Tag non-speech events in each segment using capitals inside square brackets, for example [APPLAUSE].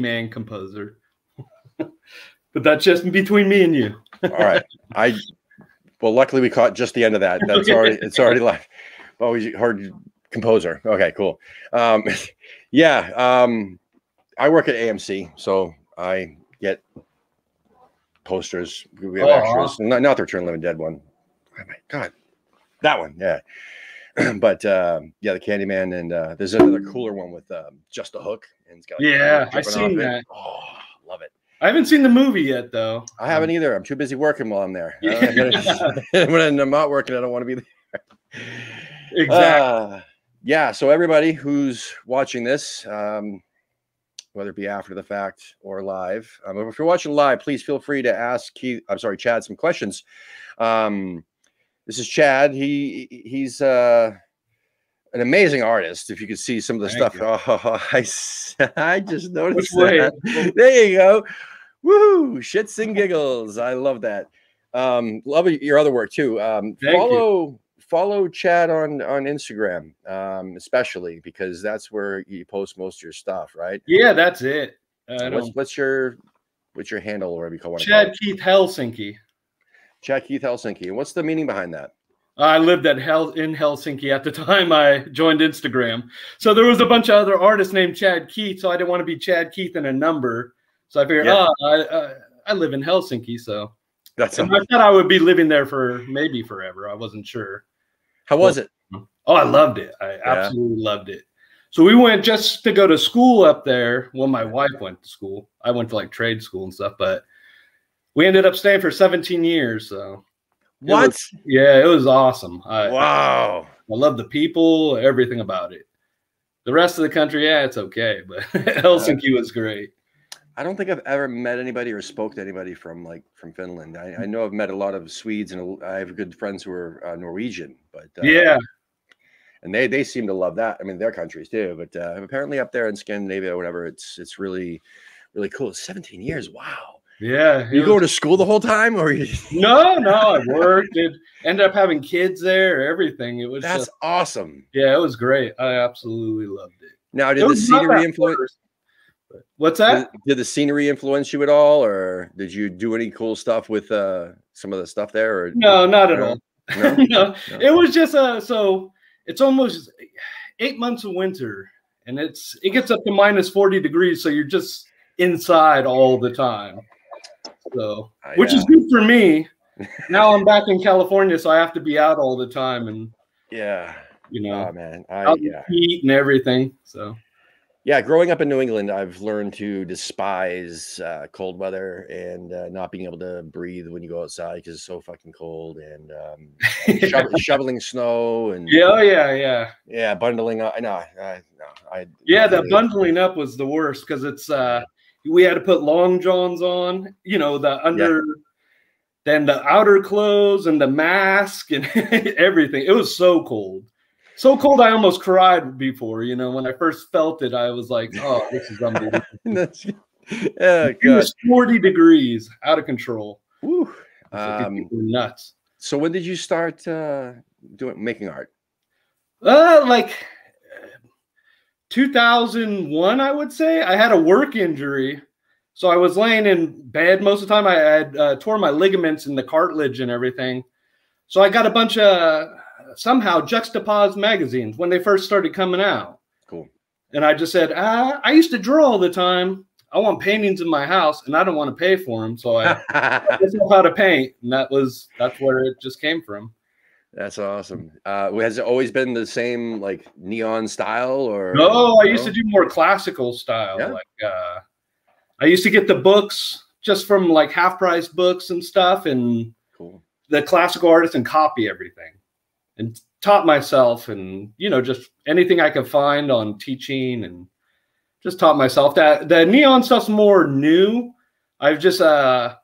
man composer. [LAUGHS] but that's just between me and you. [LAUGHS] All right. I well, luckily we caught just the end of that. [LAUGHS] That's okay. already it's already like always heard composer. Okay, cool. Um, yeah. Um, I work at AMC, so I get posters. We have oh, extras. Not, not the Return Living Dead one. Oh my God, that one. Yeah. [CLEARS THROAT] but uh, yeah, the Candyman, and uh, there's another cooler one with um, just a hook, and it's got like, yeah, I've seen that. It. Oh, love it. I haven't seen the movie yet, though. I haven't either. I'm too busy working while I'm there. Yeah. [LAUGHS] when I'm not working, I don't want to be there. [LAUGHS] Exactly. Uh, yeah. So everybody who's watching this, um, whether it be after the fact or live, um, if you're watching live, please feel free to ask Keith. I'm sorry, Chad, some questions. Um, this is Chad. He he's uh, an amazing artist. If you could see some of the Thank stuff, [LAUGHS] oh, I, I just noticed that. There you go. Woo! Shits and giggles. I love that. Um, love your other work too. Um, follow you. follow Chad on on Instagram, um, especially because that's where you post most of your stuff, right? Yeah, that's it. What's, what's your what's your handle or whatever you call it? Chad Keith Helsinki. Chad Keith Helsinki. And what's the meaning behind that? I lived at Hel- in Helsinki at the [LAUGHS] time I joined Instagram. So there was a bunch of other artists named Chad Keith. So I didn't want to be Chad Keith in a number. So I figured, yeah. oh, I, I, I, live in Helsinki. So that's I thought I would be living there for maybe forever. I wasn't sure. How was it? Oh, I loved it. I yeah. absolutely loved it. So we went just to go to school up there. Well, my wife went to school. I went to like trade school and stuff, but we ended up staying for 17 years. So what? It was, yeah, it was awesome. I, wow. I, I love the people, everything about it. The rest of the country, yeah, it's okay, but [LAUGHS] Helsinki was great. I don't think I've ever met anybody or spoke to anybody from like from Finland. I, I know I've met a lot of Swedes and I have good friends who are uh, Norwegian, but uh, yeah, and they they seem to love that. I mean, their countries too, but uh, apparently up there in Scandinavia or whatever, it's it's really really cool. Seventeen years, wow. Yeah. You was, going to school the whole time or you [LAUGHS] No, no, I worked. It ended up having kids there, everything. It was That's just, awesome. Yeah, it was great. I absolutely loved it. Now, did it the scenery influence What's that? Did, did, the scenery influence you at all or did you do any cool stuff with uh some of the stuff there or No, not at all. No? [LAUGHS] no? no. It was just uh so it's almost 8 months of winter and it's it gets up to minus 40 degrees so you're just inside all the time. So, uh, which yeah. is good for me. [LAUGHS] now I'm back in California, so I have to be out all the time, and yeah, you know, oh, man, I, yeah. heat and everything. So, yeah, growing up in New England, I've learned to despise uh, cold weather and uh, not being able to breathe when you go outside because it's so fucking cold and, um, [LAUGHS] shoveling snow and yeah, oh, yeah, yeah, yeah, bundling up. No, I, no, I yeah, the bundling up was the worst because it's uh we had to put long johns on, you know, the under, yeah. then the outer clothes and the mask and [LAUGHS] everything. It was so cold. So cold, I almost cried before. You know, when I first felt it, I was like, "Oh, this is [LAUGHS] unbelievable." oh, it was forty degrees, out of control. Woo. Um, nuts. So, when did you start uh, doing making art? Uh, like 2001, I would say. I had a work injury. So I was laying in bed most of the time. I had uh, tore my ligaments in the cartilage and everything. So I got a bunch of somehow Juxtapoz magazines when they first started coming out. Cool. And I just said, ah, I used to draw all the time. I want paintings in my house, and I don't want to pay for them. So I, [LAUGHS] I know how to paint, and that was that's where it just came from. That's awesome. Uh, has it always been the same like neon style or no? I used to do more classical style. Yeah. Like uh, I used to get the books just from like half price books and stuff, and cool. the classical artists and copy everything, and taught myself, and you know just anything I could find on teaching, and just taught myself that the neon stuff's more new. I've just uh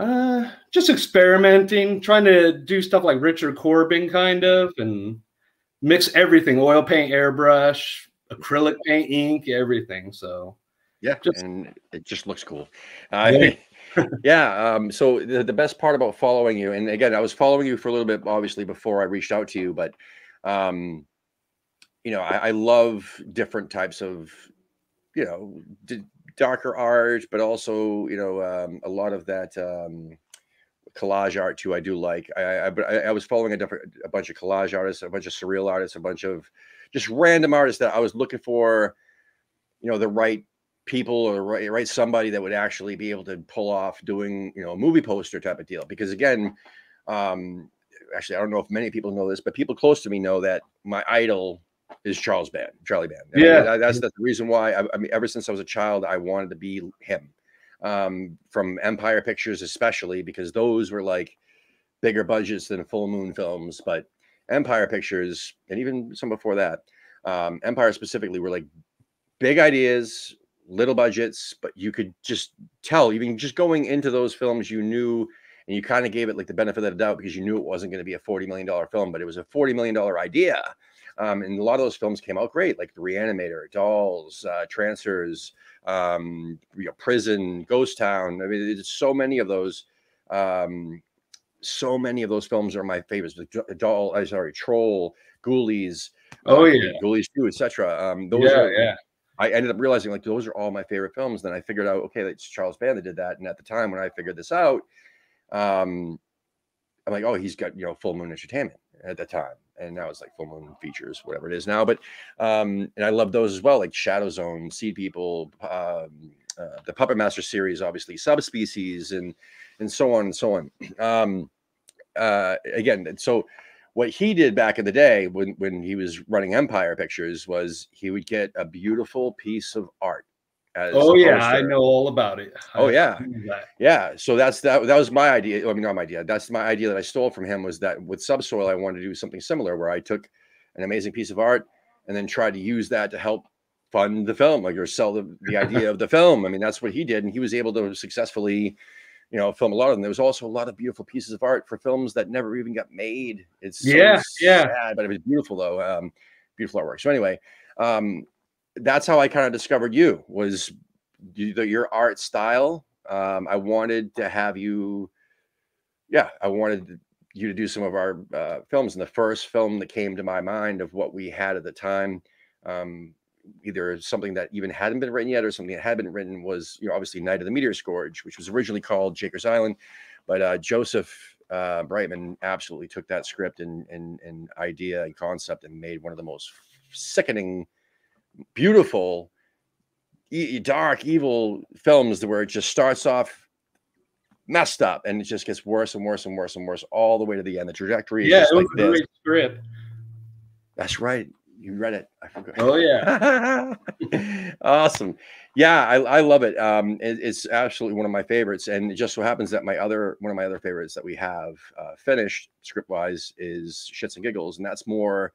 uh, just experimenting, trying to do stuff like Richard Corben kind of, and mix everything: oil paint, airbrush, acrylic paint, ink, everything. So yeah, just, and it just looks cool. [LAUGHS] Uh, yeah. yeah. Um, so the, the best part about following you, and again, I was following you for a little bit, obviously, before I reached out to you, but um, you know, I, I love different types of you know, d- darker art, but also you know um, a lot of that um, collage art too. I do like. I, I I, I was following a different a bunch of collage artists, a bunch of surreal artists, a bunch of just random artists that I was looking for, you know, the right people or right, right somebody that would actually be able to pull off doing you know a movie poster type of deal because again um actually i don't know if many people know this but people close to me know that my idol is charles band charlie band I Yeah. mean, that's the reason why I, I mean ever since i was a child i wanted to be him um from empire pictures especially because those were like bigger budgets than full moon films but empire pictures and even some before that um empire specifically were like big ideas little budgets, but you could just tell, even just going into those films, you knew and you kind of gave it like the benefit of the doubt because you knew it wasn't going to be a $40 million film, but it was a $40 million idea. Um, and a lot of those films came out great, like The Reanimator, Dolls, uh, Trancers, um, you know, Prison, Ghost Town. I mean, it's so many of those. Um, so many of those films are my favorites. Like Do- Doll, uh, sorry, Troll, Ghoulies, Oh uh, yeah. Ghoulies 2, etc. Um, those Yeah, are, yeah. I ended up realizing like those are all my favorite films. Then I figured out, okay, that's Charles Band that did that. And at the time when I figured this out, um, I'm like, oh, he's got you know Full Moon Entertainment at the time, and now it's like Full Moon Features, whatever it is now. But um, and I love those as well, like Shadow Zone, Seed People, um, uh, the Puppet Master series, obviously Subspecies, and and so on and so on. Um, uh, again, so what he did back in the day when when he was running Empire Pictures was he would get a beautiful piece of art. Oh yeah, I know all about it. Oh, I yeah. Yeah, so that's that. That was my idea. I mean, not my idea. That's my idea that I stole from him. Was that with Subsoil, I wanted to do something similar, where I took an amazing piece of art and then tried to use that to help fund the film, like or sell the, the idea of the [LAUGHS] film. I mean, that's what he did, and he was able to successfully, you know, film a lot of them. There was also a lot of beautiful pieces of art for films that never even got made. It's so Yeah, yeah. sad, but it was beautiful though. Um, beautiful artwork. So anyway, um, that's how I kind of discovered you was your art style. Um, I wanted to have you, yeah, I wanted you to do some of our uh, films. And the first film that came to my mind of what we had at the time, um, either something that even hadn't been written yet or something that had been written was, you know, obviously Night of the Meteor Scourge, which was originally called Jaker's Island, but uh, Joseph uh, Brightman absolutely took that script and, and and idea and concept and made one of the most sickening, beautiful, e- dark, evil films where it just starts off messed up and it just gets worse and worse and worse and worse all the way to the end. The trajectory is Yeah, it was like a this. great script. That's right. You read it. I forgot. Oh yeah. [LAUGHS] awesome. Yeah, I, I love it. Um, it- It's absolutely one of my favorites. And it just so happens that my other one of my other favorites that we have uh, finished script wise is Shits and Giggles. And that's more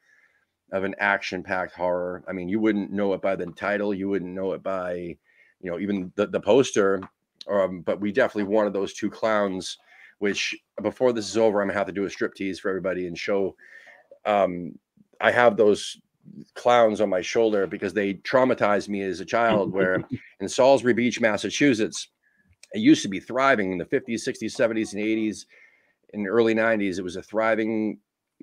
of an action packed horror. I mean, you wouldn't know it by the title, you wouldn't know it by, you know, even the, the poster. Um, but we definitely wanted those two clowns, which before this is over, I'm gonna have to do a strip tease for everybody and show. Um, I have those clowns on my shoulder because they traumatized me as a child. Where [LAUGHS] in Salisbury Beach, Massachusetts, it used to be thriving in the 50s, 60s, 70s, and 80s. In the early 90s, it was a thriving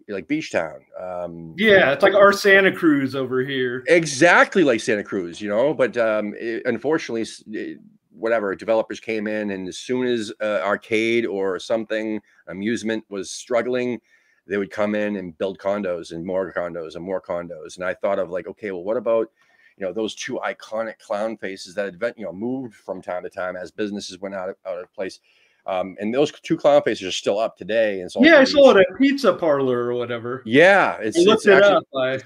like beach town. Um, Yeah, it's like our Santa Cruz over here. exactly like Santa Cruz, you know. But um, it, unfortunately, it- whatever developers came in, and as soon as uh, arcade or something amusement was struggling, they would come in and build condos and more condos and more condos. And I thought of like, okay, well, what about you know those two iconic clown faces that had you know moved from time to time as businesses went out of, out of place. Um, and those two clown faces are still up today. And so Yeah, I saw it at a Pizza Parlor or whatever. Yeah, it's, I looked it's it actually, up. I,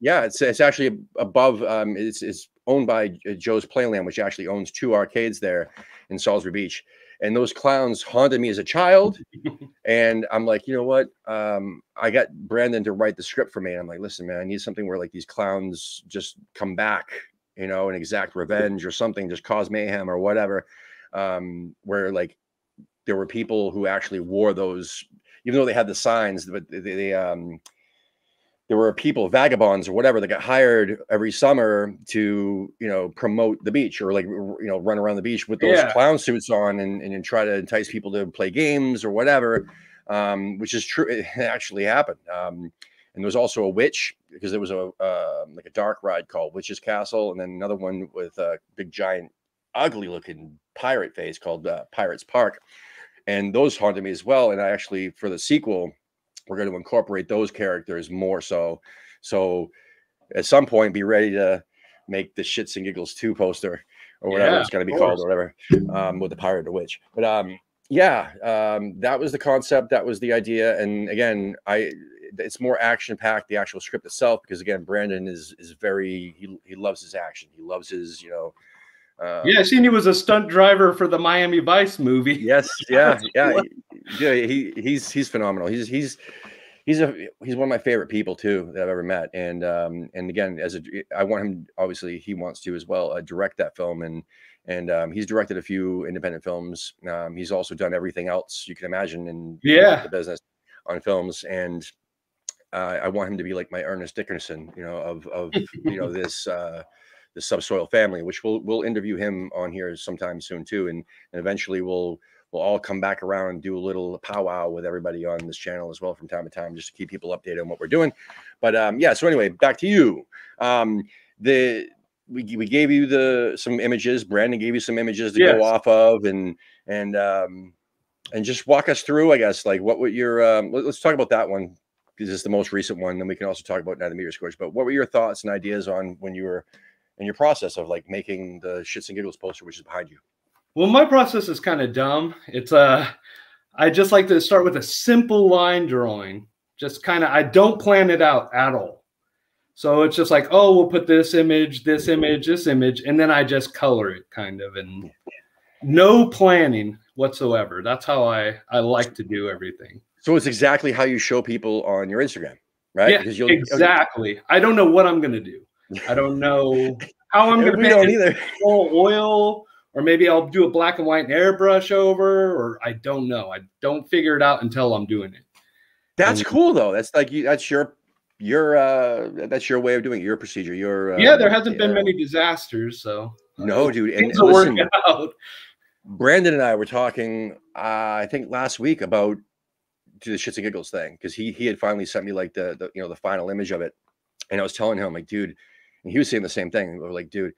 yeah, it's it's actually above. Um, it's it's owned by uh, Joe's Playland, which actually owns two arcades there in Salisbury Beach. And those clowns haunted me as a child. [LAUGHS] and I'm like, you know what? Um, I got Brandon to write the script for me. And I'm like, listen, man, I need something where like these clowns just come back, you know, and exact revenge or something, just cause mayhem or whatever. Um, where like there were people who actually wore those, even though they had the signs, but they, they um there were people, vagabonds or whatever, that got hired every summer to, you know, promote the beach or like, you know, run around the beach with those Yeah. clown suits on and, and, try to entice people to play games or whatever, um, which is true. [LAUGHS] It actually happened. Um, and there was also a witch because there was a uh, like a dark ride called Witch's Castle, and then another one with a big giant, ugly looking pirate face called uh, Pirates Park, and those haunted me as well. And I actually for the sequel, we're going to incorporate those characters more so. So at some point, be ready to make the shits and giggles two poster or whatever Yeah, it's going to be called or whatever um, with the pirate the witch. But um, yeah, um, that was the concept. That was the idea. And again, I it's more action packed the actual script itself because again, Brandon is is very he he loves his action. He loves his you know. Uh, Yeah, I seen he was a stunt driver for the Miami Vice movie. Yes. Yeah. [LAUGHS] Yeah. Yeah. He he's he's phenomenal. He's he's he's a he's one of my favorite people too that I've ever met. And um and again, as a I want him obviously he wants to as well uh, direct that film and and um, he's directed a few independent films. Um, he's also done everything else you can imagine in Yeah. the business on films and. Uh, I want him to be like my Ernest Dickerson, you know, of of you know [LAUGHS] this uh, the subsoil family, which we'll we'll interview him on here sometime soon too, and and eventually we'll we'll all come back around and do a little powwow with everybody on this channel as well from time to time, just to keep people updated on what we're doing. But um, yeah, so anyway, back to you. Um, the we, we gave you the some images. Brandon gave you some images to Yes. go off of, and and um, and just walk us through. I guess like what would your um, let, us talk about that one because it's the most recent one. Then we can also talk about the Meteor Scourge. But what were your thoughts and ideas on when you were in your process of like making the shits and giggles poster, which is behind you? Well, my process is kind of dumb. It's uh I just like to start with a simple line drawing. Just kind of I don't plan it out at all. So it's just like, oh, we'll put this image, this image, this image, and then I just color it kind of and no planning whatsoever. That's how I I like to do everything. So it's exactly how you show people on your Instagram, right? Yeah, Because you'll exactly. I don't know what I'm gonna do. I don't know how I'm gonna we don't either. [LAUGHS] oil, or maybe I'll do a black and white and airbrush over, or I don't know. I don't figure it out until I'm doing it. That's And- cool though. That's like you. That's your your uh that's your way of doing it, your procedure. Your yeah, um, there hasn't been yeah. many disasters, so No, dude. And are listen, out. Brandon and I were talking, uh, I think last week about the shits and giggles thing because he he had finally sent me like the, the you know the final image of it, and I was telling him like, dude, and he was saying the same thing. We were like, dude,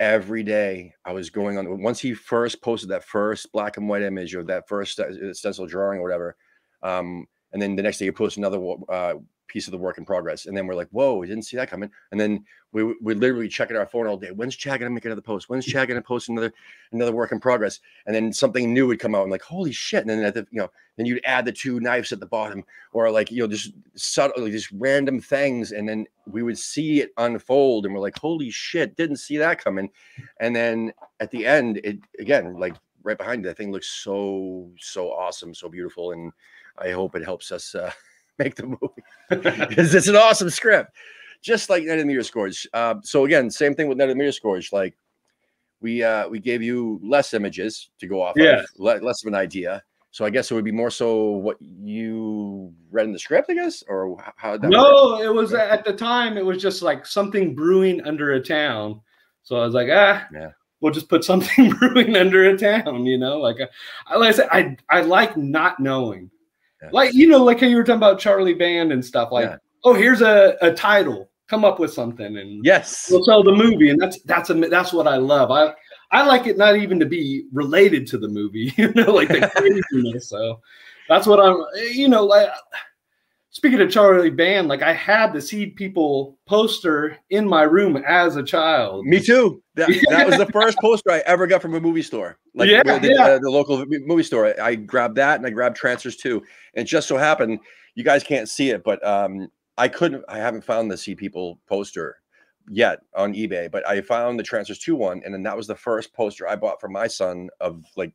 every day I was going on. Once he first posted that first black and white image or that first stencil drawing or whatever, um, and then the next day he posted another uh, piece of the work in progress, and then we're like, whoa, we didn't see that coming, and then we we literally checking our phone all day. When's Chad gonna make another post? When's Chad gonna post another another work in progress? And then something new would come out and like, holy shit! And then at the you know, then you'd add the two knives at the bottom, or like you know, just subtly just random things, and then we would see it unfold, and we're like, holy shit! Didn't see that coming. And then at the end, it again like right behind you, that thing looks so so awesome, so beautiful, and I hope it helps us uh, make the movie [LAUGHS] because it's an awesome script just like Night of the Meteor Scourge. Uh, so again, same thing with Night of the Meteor Scourge. Like we uh, we gave you less images to go off Yeah. of, le- less of an idea. So I guess it would be more so what you read in the script, I guess, or how that work? No, it was at the time. It was just like something brewing under a town. So I was like, ah, Yeah. we'll just put something [LAUGHS] brewing under a town. You know, like I, like I said, I I like not knowing. Yeah. Like you know, like how you were talking about Charlie Band and stuff. Like, Yeah. oh, here's a, a title. Come up with something, and Yes. we'll sell the movie. And that's that's a that's what I love. I I like it not even to be related to the movie. [LAUGHS] You know, like the [LAUGHS] craziness. So that's what I'm. You know, like speaking of Charlie Band, like I had the Seed People poster in my room as a child. Me too. That, [LAUGHS] that was the first poster I ever got from a movie store, like Yeah, the, yeah. uh, the local movie store. I grabbed that and I grabbed Trancers too. And just so happened, you guys can't see it, but um, I couldn't. I haven't found the Seed People poster yet on eBay, but I found the Trancers two one, and then that was the first poster I bought for my son of like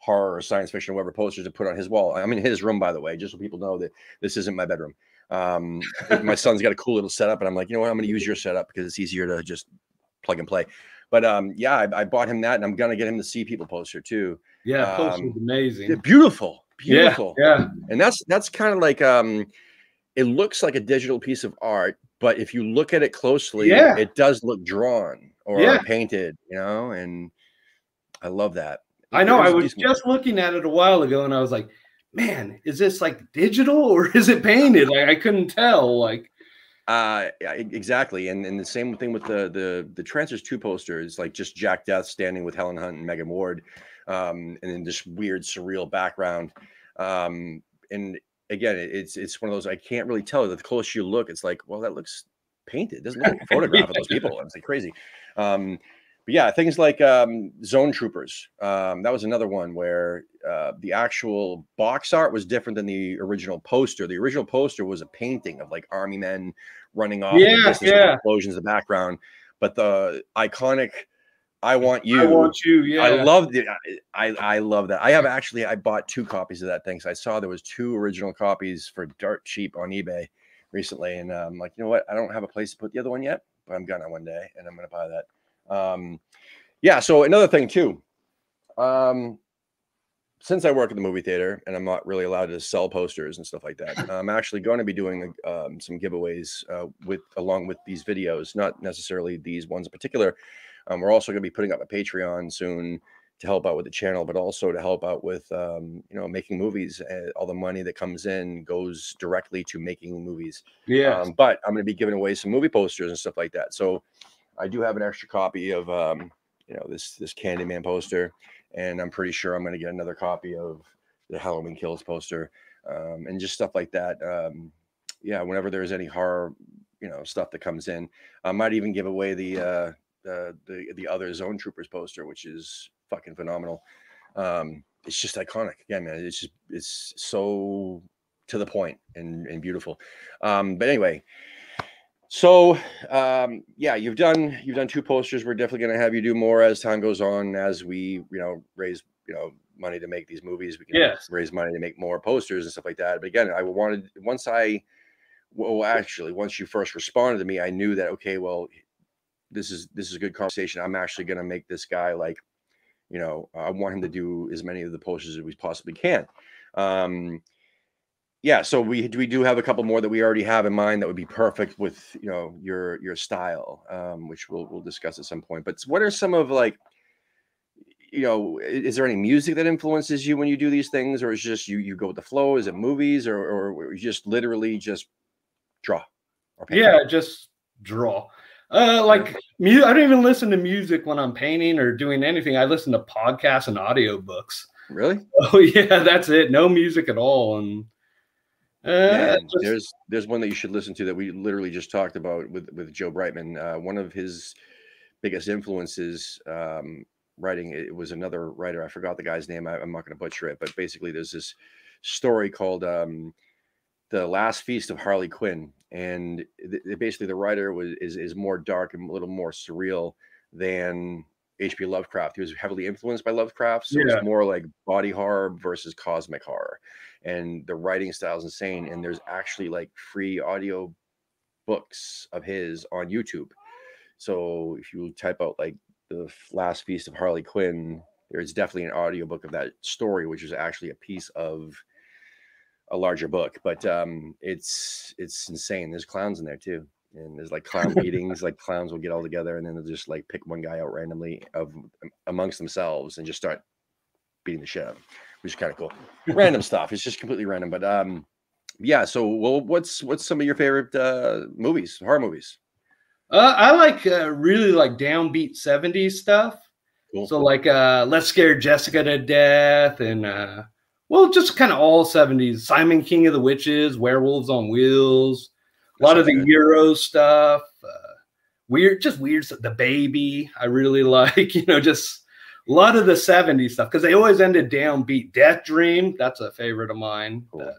horror or science fiction, or whatever posters to put on his wall. I'm in his room, by the way, just so people know that this isn't my bedroom. Um, my son's got a cool little setup, and I'm like, you know what? I'm going to use your setup because it's easier to just plug and play. But um, yeah, I, I bought him that, and I'm gonna get him the Seed People poster too. Yeah, poster Um, amazing. They're beautiful, Yeah, beautiful, yeah, and that's that's kind of like um, it looks like a digital piece of art, but if you look at it closely, Yeah. it does look drawn or Yeah. painted, you know. And I love that. I know. I was just looking at it a while ago, and I was like, man, is this like digital [LAUGHS] or is it painted? Like I couldn't tell. Like uh exactly. And and the same thing with the the the Trancers 2 posters, like just Jack Deth standing with Helen Hunt and Megan Ward, um, and then this weird surreal background. Um, and again, it's it's one of those I can't really tell. The closer you look, it's like, well, that looks painted. It doesn't look like a photograph of those people. [LAUGHS] It's like crazy. Um, but yeah, things like um, Zone Troopers. Um, that was another one where uh, the actual box art was different than the original poster. The original poster was a painting of like army men running off Yeah, yeah. explosions in the background. But the iconic "I want you," I want you. Yeah. I love the I I love that. I have actually I bought two copies of that thing. So I saw there was two original copies for dirt cheap on eBay recently, and I'm like, you know what? I don't have a place to put the other one yet, but I'm gonna one day, and I'm gonna buy that. Um, yeah. So another thing too, um, since I work at the movie theater and I'm not really allowed to sell posters and stuff like that, [LAUGHS] I'm actually going to be doing um, some giveaways uh, with along with these videos, not necessarily these ones in particular. Um, we're also going to be putting up a Patreon soon to help out with the channel, but also to help out with um, you know making movies. Uh, all the money that comes in goes directly to making movies. yeah. Um, but I'm going to be giving away some movie posters and stuff like that. So I do have an extra copy of um, you know this this Candyman poster, and I'm pretty sure I'm going to get another copy of the Halloween Kills poster, um, and just stuff like that. Um, yeah, whenever there's any horror, you know, stuff that comes in, I might even give away the uh, the the the other Zone Troopers poster, which is fucking phenomenal. Um, it's just iconic. Yeah, man, it's just it's so to the point and and beautiful. Um, but anyway, so um, yeah, you've done you've done two posters. We're definitely going to have you do more as time goes on, as we you know raise you know money to make these movies. We can Yes. raise money to make more posters and stuff like that. But again, I wanted once I well actually once you first responded to me, I knew that okay, well this is this is a good conversation. I'm actually going to make this guy like you know I want him to do as many of the posters as we possibly can. Um, yeah, so we we do have a couple more that we already have in mind that would be perfect with you know your your style, um, which we'll we'll discuss at some point. But what are some of like, you know, is there any music that influences you when you do these things, or is just you you go with the flow? Is it movies, or or you just literally just draw? Or paint? Yeah, just draw. Uh, like mu- I don't even listen to music when I'm painting or doing anything. I listen to podcasts and audiobooks. really? [LAUGHS] Oh yeah, that's it. No music at all. And uh, Yeah, there's there's one that you should listen to that we literally just talked about with with Joe Brightman. Uh, one of his biggest influences um, writing it was another writer. I forgot the guy's name. I, I'm not going to butcher it, but basically there's this story called um, "The Last Feast of Harlequin," and th- basically the writer was is is more dark and a little more surreal than H.P. Lovecraft. He was heavily influenced by Lovecraft, so Yeah. it's more like body horror versus cosmic horror and the writing style is insane. And there's actually like free audio books of his on YouTube. So if you type out like the last feast of Harlequin, there's definitely an audiobook of that story, which is actually a piece of a larger book. But um it's it's insane. There's clowns in there too. And there's like clown [LAUGHS] meetings, like clowns will get all together and then they'll just like pick one guy out randomly of amongst themselves and just start beating the shit out of him, which is kind of cool random stuff. It's just completely random. But um, yeah. So, well, what's what's some of your favorite uh movies, horror movies? uh, I like uh, really like downbeat '70s stuff. Cool. So like uh, Let's Scare Jessica to Death and uh, well, just kind of all '70s. Simon King of the Witches, Werewolves on Wheels, a lot of the good. Euro stuff. Uh, weird, just weird. The Baby, I really [LAUGHS] like. You know, just a lot of the '70s stuff because they always ended downbeat. Death Dream, that's a favorite of mine. Cool. Uh,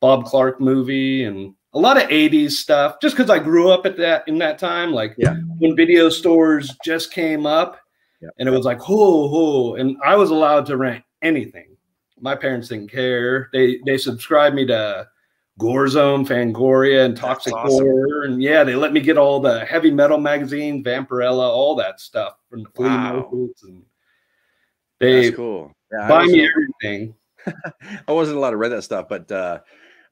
Bob Clark movie and a lot of 80s stuff just because I grew up at that in that time. Like Yeah. when video stores just came up Yeah. and it was like, ho, ho, and I was allowed to rent anything. My parents didn't care. They they subscribed me to Gore Zone, Fangoria, and Toxic awesome. Horror. And yeah, they let me get all the heavy metal magazines, Vampirella, all that stuff from the Flea Wow. Markets, And they That's cool. Yeah, buy me everything. [LAUGHS] I wasn't allowed to read that stuff, but uh,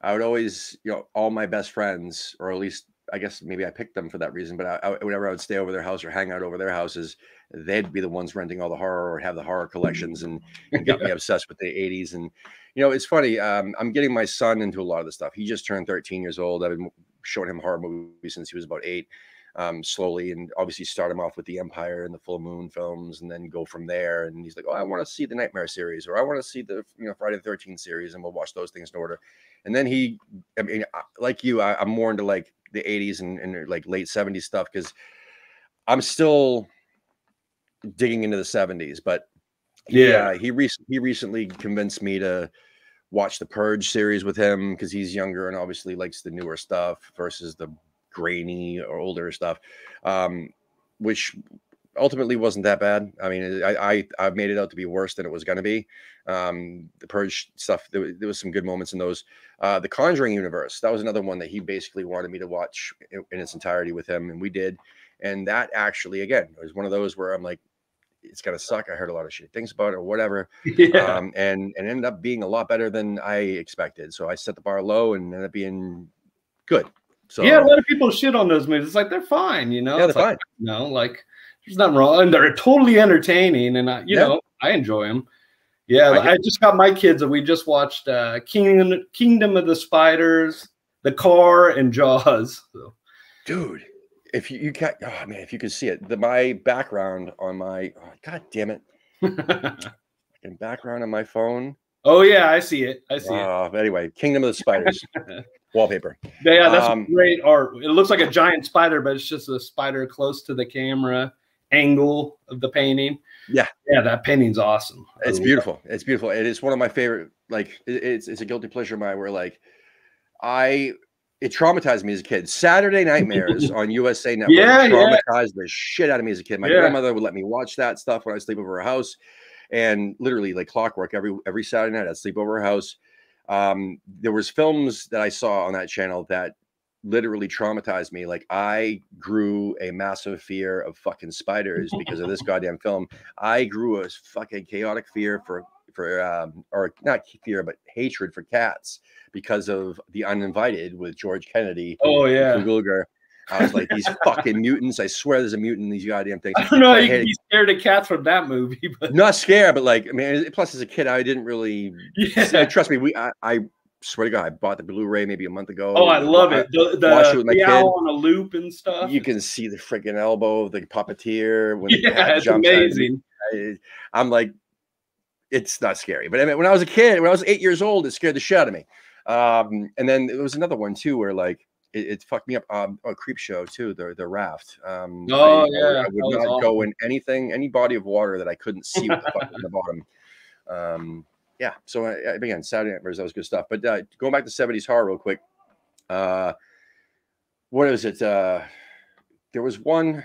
I would always, you know, all my best friends, or at least I guess maybe I picked them for that reason. But I, I, whenever I would stay over their house or hang out over their houses, they'd be the ones renting all the horror or have the horror collections, and, and got me [LAUGHS] obsessed with the '80s. And you know, it's funny. Um, I'm getting my son into a lot of the stuff. He just turned 13 years old. I've been showing him horror movies since he was about eight um, slowly and obviously start him off with the Empire and the Full Moon films, and then go from there. And he's like, "Oh, I want to see the Nightmare series, or I want to see the you know Friday the Thirteenth series," and we'll watch those things in order. And then he, I mean, like you, I, am more into like the '80s and, and like late '70s stuff because I'm still digging into the '70s. But yeah, he recently he recently convinced me to watch the Purge series with him because he's younger and obviously likes the newer stuff versus the grainy or older stuff, um, which ultimately wasn't that bad. I mean, I, I I've made it out to be worse than it was going to be. Um, the Purge stuff, there, there, was some good moments in those. Uh, the Conjuring universe, that was another one that he basically wanted me to watch in, in its entirety with him, and we did. And that actually, again, was one of those where I'm like, it's gonna suck. I heard a lot of shit things about it or whatever. [LAUGHS] Yeah. Um, and and ended up being a lot better than I expected. So I set the bar low and ended up being good. So yeah, a lot of people shit on those movies. It's like they're fine, you know. Yeah, they're fine. you know, like there's nothing wrong, and they're totally entertaining, and I, you yeah. know, I enjoy them. Yeah, I, I, just got my kids, and we just watched uh, Kingdom Kingdom of the Spiders, The Car, and Jaws. So. Dude, if you, you can't, oh man, if you could see it, the my background on my, oh, god damn it, [LAUGHS] in background on my phone. Oh yeah, I see it. I see uh, it. Anyway, Kingdom of the Spiders [LAUGHS] wallpaper. Yeah, that's um, great art. It looks like a giant spider, but it's just a spider close to the camera angle of the painting. Yeah, yeah, that painting's awesome. It's beautiful. It. It's beautiful. It is one of my favorite. Like, it's it's a guilty pleasure of mine. Where like, I it traumatized me as a kid. Saturday Nightmares [LAUGHS] on USA Network yeah, traumatized yeah. the shit out of me as a kid. My yeah. grandmother would let me watch that stuff when I sleep over her house and literally like clockwork every every Saturday night I'd sleep over her house. Um, there was films that I saw on that channel that literally traumatized me. Like I grew a massive fear of fucking spiders because of this [LAUGHS] goddamn film. I grew a fucking chaotic fear for for um, or not fear but hatred for cats because of the uninvited with George Kennedy. Oh yeah, Luger. I was like, these [LAUGHS] fucking mutants. I swear there's a mutant in these goddamn things. I don't know. You can be scared of cats from that movie, [LAUGHS] but not scared, but like, I mean, plus as a kid, I didn't really. Yeah. Trust me, we. I, I swear to God, I bought the Blu-ray maybe a month ago. Oh, I love it. The, the, it the owl on a loop and stuff. You can see the freaking elbow of the puppeteer when [LAUGHS] yeah, it's amazing. I, I'm like, it's not scary. But I mean, when I was a kid, when I was eight years old, it scared the shit out of me. Um, and then there was another one too, where like it, it, fucked me up. Um, a Creepshow too. The the raft. Um, oh I, yeah, I would not awesome. go in anything, any body of water that I couldn't see what the fuck in the [LAUGHS] bottom. Um, yeah. So uh, again, Saturday Nightmares. That was good stuff. But uh, going back to seventies horror real quick. Uh, what is it? Uh, there was one.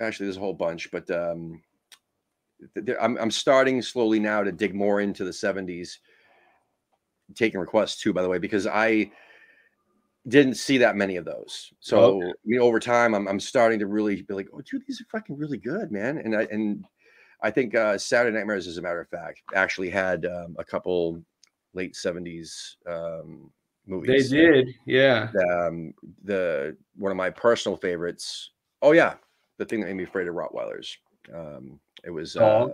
Actually, there's a whole bunch, but um, I'm I'm starting slowly now to dig more into the seventies. Taking requests too, by the way, because I didn't see that many of those. So okay. I mean, over time, I'm, I'm starting to really be like, oh, dude, these are fucking really good, man. And I and I think uh, Saturday Nightmares, as a matter of fact, actually had um, a couple late '70s um, movies. They did, yeah. Um, the one of my personal favorites. Oh yeah, the thing that made me afraid of Rottweilers. Um, it was. Uh,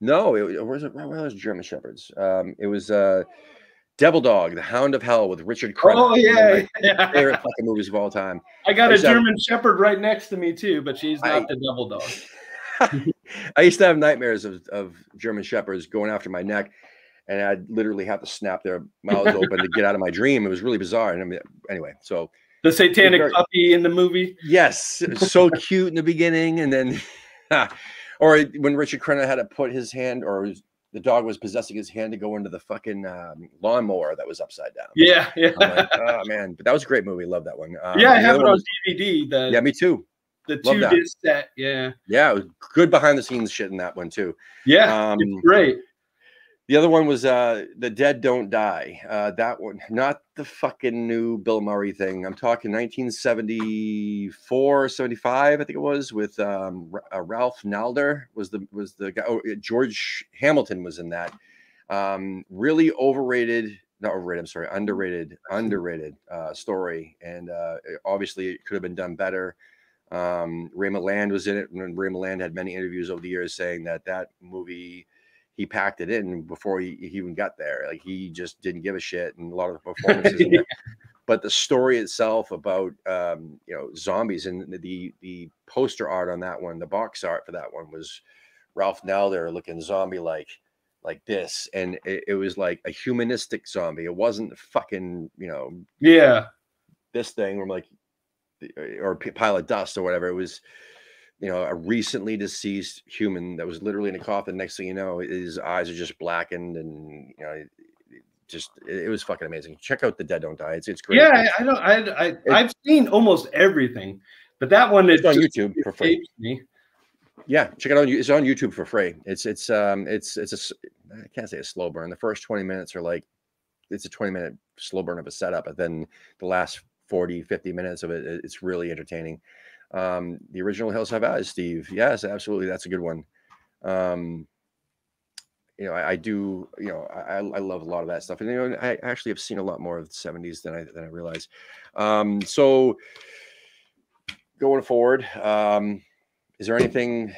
no, it, it was Rottweilers, German Shepherds. Um, it was. Uh, Devil Dog, The Hound of Hell with Richard Crenna. Oh yeah, yeah. [LAUGHS] favorite fucking movies of all time. I got I a German have, Shepherd right next to me too, but she's not I, the Devil Dog. [LAUGHS] I used to have nightmares of, of German Shepherds going after my neck, and I'd literally have to snap their mouths open to get out of my dream. It was really bizarre. And I mean, anyway, so the satanic very, puppy in the movie. Yes, so cute in the beginning, and then, [LAUGHS] or when Richard Crenna had to put his hand or his the dog was possessing his hand to go into the fucking um, lawnmower that was upside down. Yeah, yeah. Like, oh man, but that was a great movie. Love that one. Um, yeah, I have it on was, DVD. The, yeah, me too. The two disc set. Yeah. Yeah, good behind the scenes shit in that one too. Yeah, um, great. The other one was uh The Dead Don't Die. Uh that one, not the fucking new Bill Murray thing. I'm talking 1974, 75, I think it was, with um uh, Ralph Nader was the was the guy. Oh, George Hamilton was in that. Um, really overrated not overrated. I'm sorry, underrated, underrated uh, story, and uh, obviously it could have been done better. Um, Ray Milland was in it, and Ray Milland had many interviews over the years saying that that movie he packed it in before he, he even got there. Like he just didn't give a shit, and a lot of the [LAUGHS] performances. yeah. But the story itself about um, you know zombies and the the poster art on that one, the box art for that one was Ralph Nader looking zombie like like this, and it, it was like a humanistic zombie. It wasn't fucking you know yeah this thing where like or pile of dust or whatever. It was you know, a recently deceased human that was literally in a coffin. Next thing you know, his eyes are just blackened, and you know, it, it just it, it, was fucking amazing. Check out the Dead Don't Die. It's it's great. Yeah, I don't. I, I I've seen almost everything, but that one it's on YouTube for free. Me. Yeah, check it out. It's on YouTube for free. It's it's um it's it's a I can't say a slow burn. The first twenty minutes are like it's a twenty minute slow burn of a setup, but then the last 40, 50 minutes of it, it's really entertaining. Um, the original Hills Have Eyes, Steve. Yes, absolutely. That's a good one. Um, you know, I, I, do, you know, I, I love a lot of that stuff. And, you know, I actually have seen a lot more of the 70s than I, than I realized. Um, so going forward, um, is there anything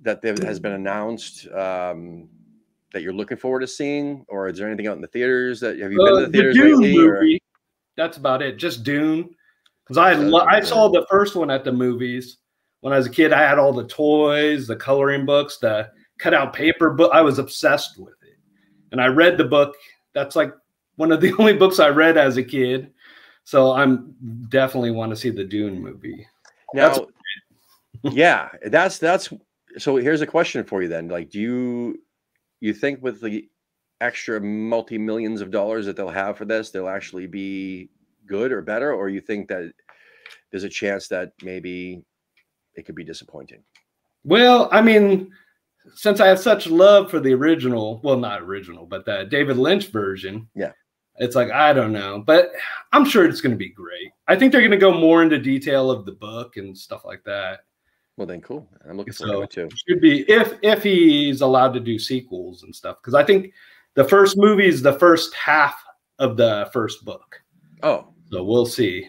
that has been announced um, that you're looking forward to seeing, or is there anything out in the theaters that have you uh, been to the theaters the lately? Movie, That's about it. Just Dune. Because I lo- I saw the first one at the movies when I was a kid. I had all the toys, the coloring books, the cutout paper book. I was obsessed with it, and I read the book. That's like one of the [LAUGHS] only books I read as a kid. So I'm definitely want to see the Dune movie. Now, that's [LAUGHS] yeah, that's that's. So here's a question for you then. Like, do you you think with the extra multi millions of dollars that they'll have for this, they'll actually be good or better, or you think that there's a chance that maybe it could be disappointing? Well, I mean, since I have such love for the original, well, not original, but the David Lynch version. Yeah. It's like, I don't know, but I'm sure it's going to be great. I think they're going to go more into detail of the book and stuff like that. Well, then cool. I'm looking forward to it too. Should be if if he's allowed to do sequels and stuff because I think the first movie is the first half of the first book. Oh, so we'll see.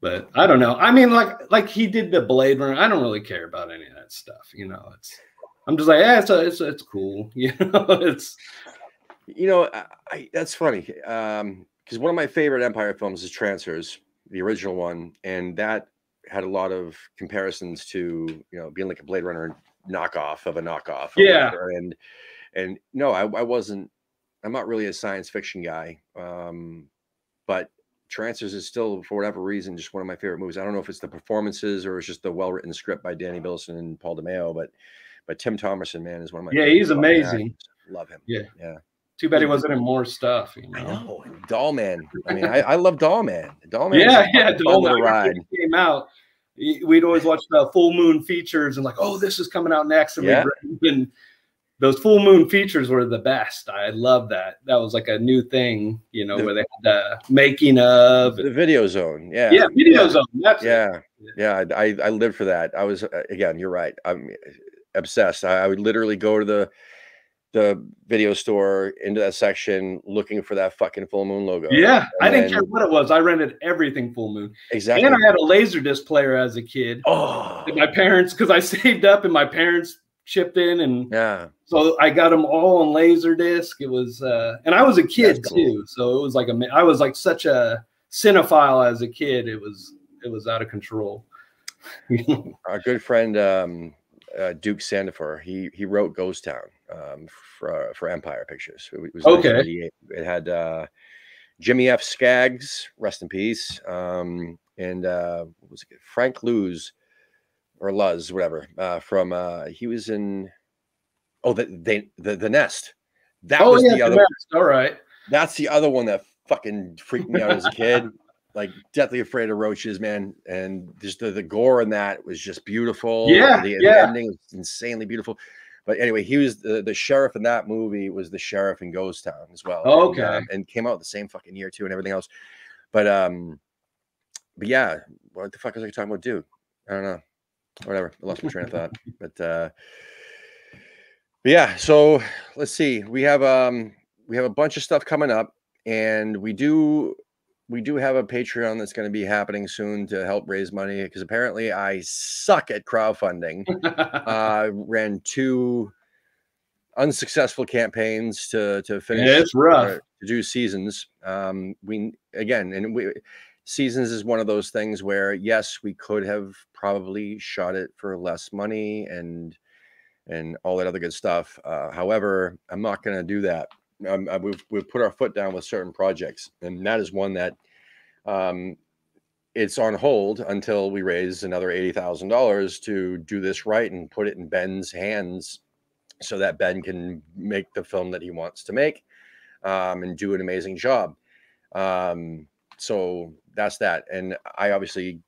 But I don't know. I mean, like like he did the Blade Runner. I don't really care about any of that stuff. You know, it's I'm just like, yeah, it's a, it's it's cool. [LAUGHS] You know, it's you know, I, I that's funny. Um, because one of my favorite Empire films is Trancers, the original one, and that had a lot of comparisons to you know being like a Blade Runner knockoff of a knockoff. Yeah, and and no, I, I wasn't. I'm not really a science fiction guy. Um, but Trancers is still, for whatever reason, just one of my favorite movies. I don't know if it's the performances or it's just the well-written script by Danny Bilson and Paul DeMeo, but but Tim Thomerson, man, is one of my yeah, he's amazing. Love him. Yeah, yeah. Too bad he wasn't in more stuff. You know? I know. Doll Man. I mean, [LAUGHS] I, I love Doll Man. Doll Man. Yeah, yeah. Doll Man ride. came out. We'd always watch the full moon features and like, oh, this is coming out next, and yeah. we those full moon features were the best. I love that. That was like a new thing, you know, the, where they had the making of the video zone. Yeah. Yeah. Video yeah. zone. That's yeah. It. Yeah. I, I lived for that. I was, uh, again, you're right. I'm obsessed. I, I, would literally go to the, the video store into that section looking for that fucking full moon logo. Yeah. And I didn't care what it was. I rented everything full moon. Exactly. And I had a laser disc player as a kid. Oh. My parents, because I [LAUGHS] saved up and my parents chipped in and yeah so i got them all on laser disc it was uh and i was a kid cool. too so it was like a i was like such a cinephile as a kid. It was it was out of control. [LAUGHS] Our good friend um uh, duke sandefur he he wrote ghost town um for for empire pictures. It was okay. it had uh jimmy f. Skaggs rest in peace um and uh what was it frank luz or Luz, whatever, uh, from uh, he was in oh the they the, the nest. That oh, was yeah, the other all right. That's the other one that fucking freaked me out as a kid. [LAUGHS] Like deathly afraid of roaches, man. And just the, the gore in that was just beautiful. Yeah. The, yeah. the ending was insanely beautiful. But anyway, he was the, the sheriff in that movie was the sheriff in Ghost Town as well. Oh, okay. And, um, and came out the same fucking year too and everything else. But um but yeah, what the fuck was I talking about, dude? I don't know whatever. I lost my train of thought. But uh but yeah, so let's see. We have um we have a bunch of stuff coming up and we do we do have a Patreon that's going to be happening soon to help raise money because apparently I suck at crowdfunding. [LAUGHS] uh, ran two unsuccessful campaigns to to finish. Yeah, it's rough. uh, to do seasons. Um, we again, and we seasons is one of those things where yes, we could have probably shot it for less money and and all that other good stuff. Uh, however, I'm not going to do that. Um, uh, we've we've put our foot down with certain projects, and that is one that um, it's on hold until we raise another eighty thousand dollars to do this right and put it in Ben's hands, so that Ben can make the film that he wants to make um, and do an amazing job. Um, so that's that, and I obviously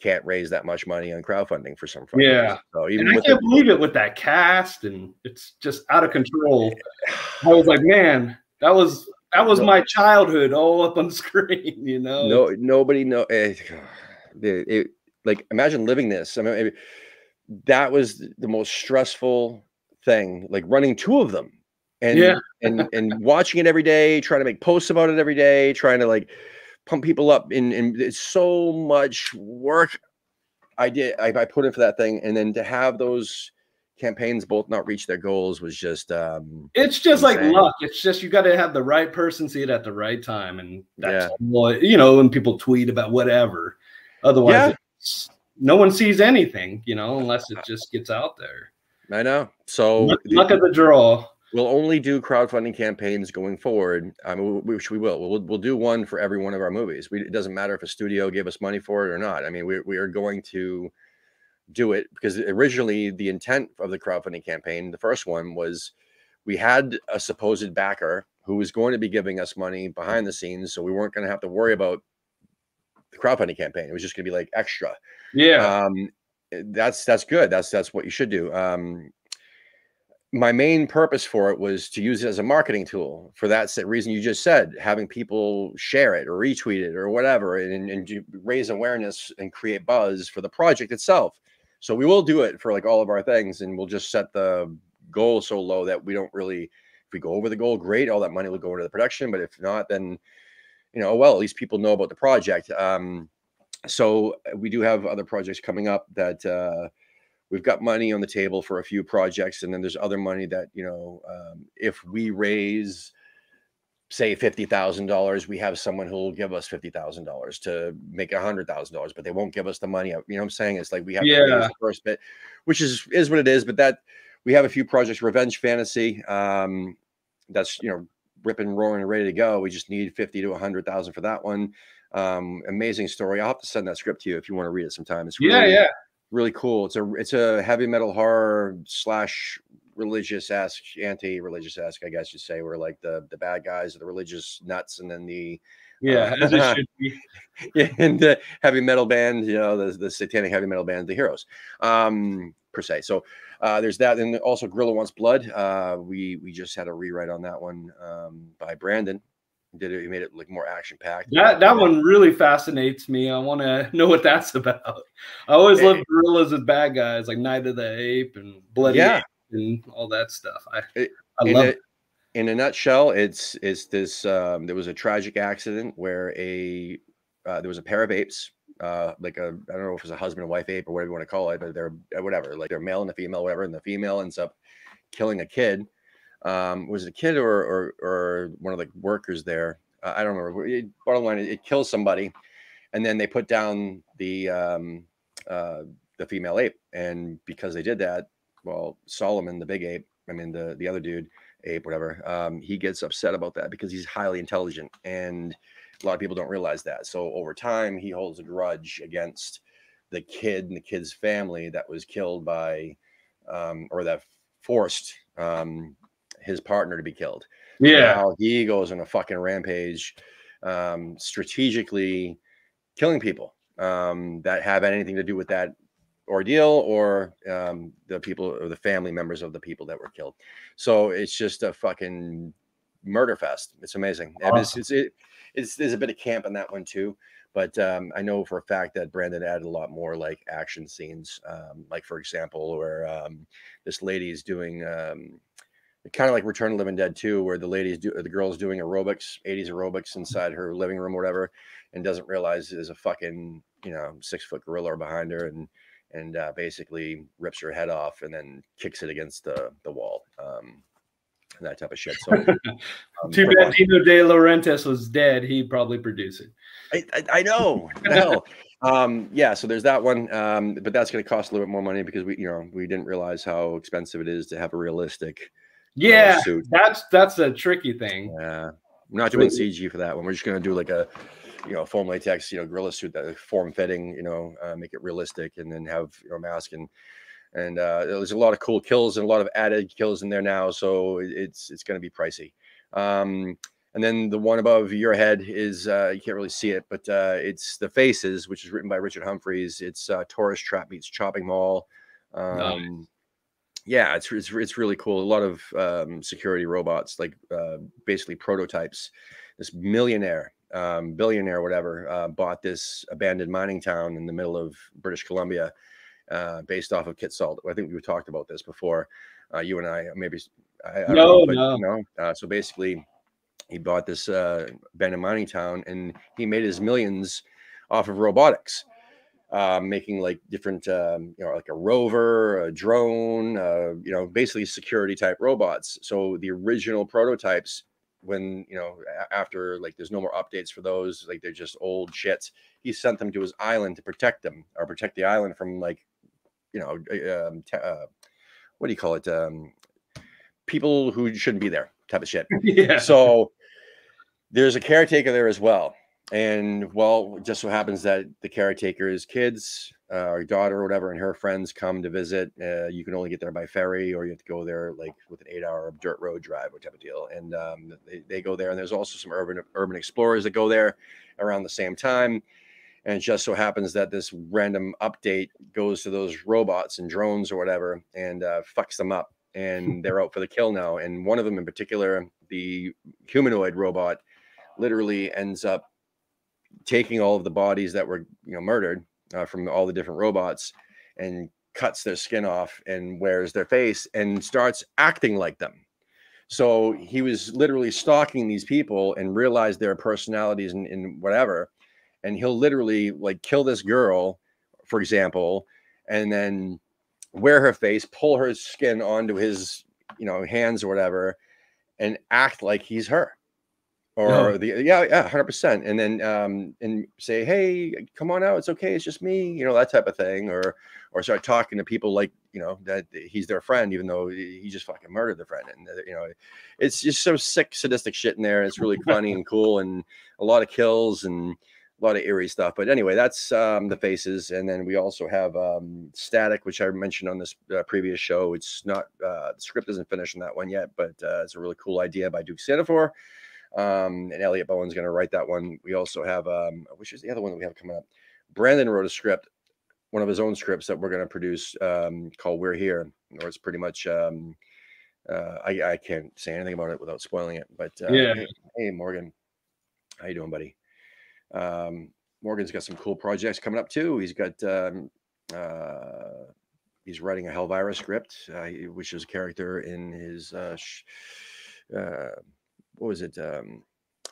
can't raise that much money on crowdfunding for some. Yeah. So even and I with can't the, believe it with that cast, and it's just out of control. I was like, man, that was that was No. my childhood all up on [LAUGHS] screen, you know. no nobody know eh, it, it- like imagine living this i mean maybe that was the most stressful thing like running two of them and Yeah. and and [LAUGHS] watching it every day trying to make posts about it every day trying to like pump people up and, and it's so much work i did I, I put in for that thing and then to have those campaigns both not reach their goals was just um It's just like Insane. luck. It's just you got to have the right person see it at the right time, and that's Yeah. you know. When people tweet about whatever, otherwise, Yeah. no one sees anything, you know, unless it just gets out there. i know so luck, the- luck of the draw. We'll only do crowdfunding campaigns going forward. I mean, we- which we will. We'll we'll do one for every one of our movies. We, it doesn't matter if a studio gave us money for it or not. I mean, we we are going to do it because originally the intent of the crowdfunding campaign, the first one was we had a supposed backer who was going to be giving us money behind the scenes, so we weren't going to have to worry about the crowdfunding campaign. It was just going to be like extra Yeah, um that's that's good that's that's what you should do um my main purpose for it was to use it as a marketing tool for that reason you just said having people share it or retweet it or whatever and, and raise awareness and create buzz for the project itself. So we will do it for like all of our things and we'll just set the goal so low that we don't really if we go over the goal great all that money will go into the production but if not then you know well at least people know about the project. Um so we do have other projects coming up that uh, we've got money on the table for a few projects and then there's other money that you know um, if we raise say $50000 we have someone who will give us $50000 to make $100000 but they won't give us the money you know what i'm saying? It's like we have Yeah. the first bit which is is what it is but that we have a few projects revenge fantasy um, that's you know ripping roaring and ready to go. We just need 50 to 100000 for that one. Um amazing story. I'll have to send that script to you if you want to read it sometime. It's yeah, yeah. Really cool. It's a it's a heavy metal horror slash religious esque anti-religious esque i guess you say where like the the bad guys are the religious nuts and then the Yeah, Uh, as it should be. [LAUGHS] and the heavy metal band you know the, the satanic heavy metal band the heroes um per se. So uh there's that and also gorilla wants blood uh we we just had a rewrite on that one um by brandon did it he made it like more action packed That that one really fascinates me. I want to [LAUGHS] know what that's about. I always love gorillas as bad guys, like Night of the Ape and Bloody Yeah. Ape and all that stuff. I It- I love a, it. in a nutshell, it's it's this. Um, there was a tragic accident where a uh, there was a pair of apes, uh, like a I don't know if it's a husband and wife ape or whatever you want to call it, but they're uh, whatever, like they're male and a female, whatever, and the female ends up killing a kid. Um, was it a kid or or, or one of the workers there? Uh, I don't remember. It, bottom line, it, it kills somebody, and then they put down the um, uh, the female ape, and because they did that, well, Solomon, the big ape, I mean the the other dude, ape, whatever, um, he gets upset about that because he's highly intelligent, and a lot of people don't realize that. So over time, he holds a grudge against the kid and the kid's family that was killed by, um, or that forced um, his partner to be killed. Yeah, Now he goes on a fucking rampage, um, strategically killing people um, that have anything to do with that ordeal or um, the people or the family members of the people that were killed. So it's just a fucking murder fest. It's amazing. And it's, it's, it, it's there's a bit of camp in that one too. But um, I know for a fact that Brandon added a lot more like action scenes, um, like for example, where um, this lady is doing um, kind of like Return of Living Dead 2, where the ladies do the girl's doing aerobics, 80s aerobics inside her living room or whatever, and doesn't realize there's a fucking you know six foot gorilla behind her and and uh, basically rips her head off and then kicks it against the the wall. Um, and that type of shit. So, [LAUGHS] um, too bad Dino De Laurentiis was dead. He'd probably produce it. I, I, I know. Know. [LAUGHS] um, yeah. So there's that one. Um, but that's going to cost a little bit more money because we, you know, we didn't realize how expensive it is to have a realistic. Yeah, uh, that's that's a tricky thing. Yeah, we're not doing CG for that one. We're just going to do like a, you know, foam latex, you know, gorilla suit that form fitting, you know, uh, make it realistic, and then have your know, mask and and uh, there's a lot of cool kills and a lot of added kills in there now. So it's it's going to be pricey. Um, and then the one above your head is uh, you can't really see it, but uh, it's the Faces, which is written by Richard Humphreys. It's uh, Tourist Trap meets Chopping Mall. Um, nice. Yeah, it's, it's it's really cool. A lot of um, security robots, like uh, basically prototypes. This millionaire, um, billionaire, whatever, uh, bought this abandoned mining town in the middle of British Columbia uh, based off of Kitsault. I think we talked about this before. Uh, you and I, maybe. I, I no, know, but, no. Uh, so basically, he bought this uh, abandoned mining town, and he made his millions off of robotics. Uh, making like different, um, you know, like a rover, a drone, uh, you know, basically security type robots. So the original prototypes, when you know, after like there's no more updates for those, like they're just old shits. He sent them to his island to protect them or protect the island from like you know, um, uh, what do you call it? Um, people who shouldn't be there, type of shit. [LAUGHS] yeah. So there's a caretaker there as well. And well, just so happens that the caretaker's kids, uh, or daughter, or whatever, and her friends come to visit. Uh, you can only get there by ferry, or you have to go there like with an eight-hour dirt road drive, or type of deal. And um, they, they go there, and there's also some urban urban explorers that go there around the same time. And it just so happens that this random update goes to those robots and drones or whatever and uh, fucks them up. And [LAUGHS] they're out for the kill now. And one of them in particular, the humanoid robot, literally ends up taking all of the bodies that were you know murdered uh, from all the different robots and cuts their skin off and wears their face and starts acting like them. So he was literally stalking these people and realized their personalities and, and whatever and he'll literally like kill this girl, for example, and then wear her face, pull her skin onto his, you know, hands or whatever, and act like he's her. Or no. the yeah, yeah, hundred percent. And then um and say, Hey, come on out, it's okay, it's just me, you know, that type of thing. Or or start talking to people like, you know, that he's their friend, even though he just fucking murdered their friend. And you know, it's just so sick, sadistic shit in there. It's really funny and cool and a lot of kills and a lot of eerie stuff. But anyway, that's um, the faces, and then we also have um, Static, which I mentioned on this uh, previous show. It's not uh, the script isn't finished on that one yet, but uh, it's a really cool idea by Duke Sandefur. Um, and Elliot Bowen's going to write that one. We also have, um, which is the other one that we have coming up. Brandon wrote a script, one of his own scripts that we're going to produce um, called "We're Here," or it's pretty much. Um, uh, I, I can't say anything about it without spoiling it, but uh, yeah. Hey, hey Morgan, how you doing, buddy? Um, Morgan's got some cool projects coming up too. He's got um, uh, he's writing a Helvira script, uh, which is a character in his uh, sh- uh, what was it, um,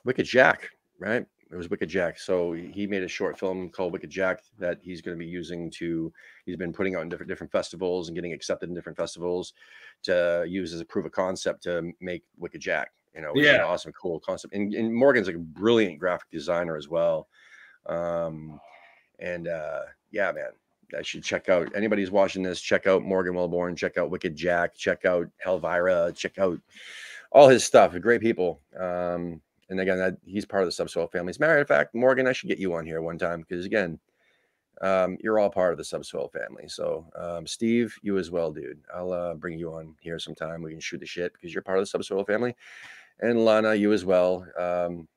Wicked Jack, right? It was Wicked Jack. So he made a short film called Wicked Jack that he's going to be using to. He's been putting out in different different festivals and getting accepted in different festivals to use as a proof of concept to make Wicked Jack you know, yeah, awesome, cool concept. And, and, Morgan's like a brilliant graphic designer as well. Um, and uh, yeah, man, I should check out anybody who's watching this. Check out Morgan Wellborn. Check out Wicked Jack. Check out Helvira. Check out all his stuff. Great people. Um, and again, that, he's part of the Subsoil family. As a matter of fact, Morgan, I should get you on here one time because again, um, you're all part of the Subsoil family. So, um, Steve, you as well, dude. I'll uh, bring you on here sometime. We can shoot the shit because you're part of the Subsoil family and Lana, you as well. Um,